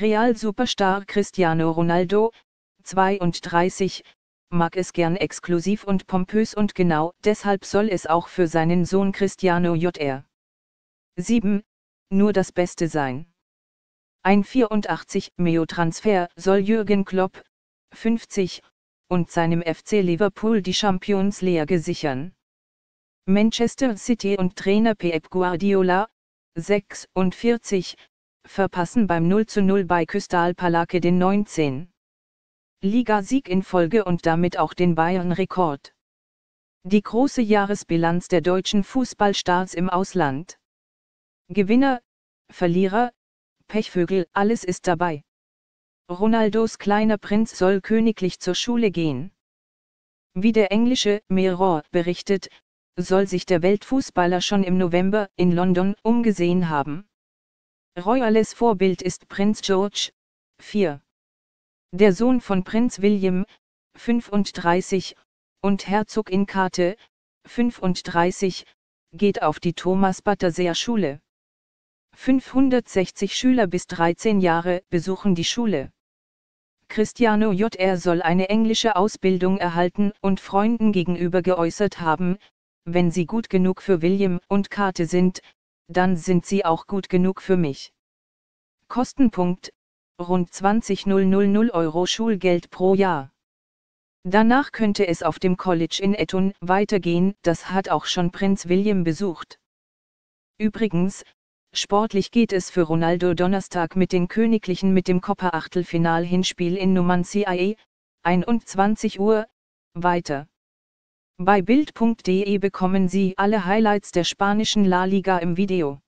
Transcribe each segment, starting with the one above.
Real Superstar Cristiano Ronaldo, 32, mag es gern exklusiv und pompös und genau deshalb soll es auch für seinen Sohn Cristiano Jr. 7. Nur das Beste sein. Ein 84 Meo Transfer soll Jürgen Klopp, 50, und seinem FC Liverpool die Champions League sichern. Manchester City und Trainer Pep Guardiola, 46, verpassen beim 0 zu 0 bei Crystal Palace den 19. Ligasieg in Folge und damit auch den Bayern-Rekord. Die große Jahresbilanz der deutschen Fußballstars im Ausland. Gewinner, Verlierer, Pechvögel, alles ist dabei. Ronaldos kleiner Prinz soll königlich zur Schule gehen. Wie der englische Mirror berichtet, soll sich der Weltfußballer schon im November in London umgesehen haben. Royales Vorbild ist Prinz George, 4. Der Sohn von Prinz William, 35, und Herzog in Kate, 35, geht auf die Thomas Batterseer Schule. 560 Schüler bis 13 Jahre besuchen die Schule. Cristiano Jr. soll eine englische Ausbildung erhalten und Freunden gegenüber geäußert haben, wenn sie gut genug für William und Kate sind, dann sind sie auch gut genug für mich. Kostenpunkt, rund 20.000 Euro Schulgeld pro Jahr. Danach könnte es auf dem College in Eton weitergehen, das hat auch schon Prinz William besucht. Übrigens, Sportlich geht es für Ronaldo Donnerstag mit den Königlichen mit dem Copa Achtelfinal-Hinspiel in Numancia, 21 Uhr, weiter. Bei Bild.de bekommen Sie alle Highlights der spanischen La Liga im Video.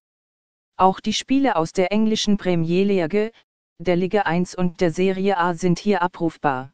Auch die Spiele aus der englischen Premier League, der Liga 1 und der Serie A sind hier abrufbar.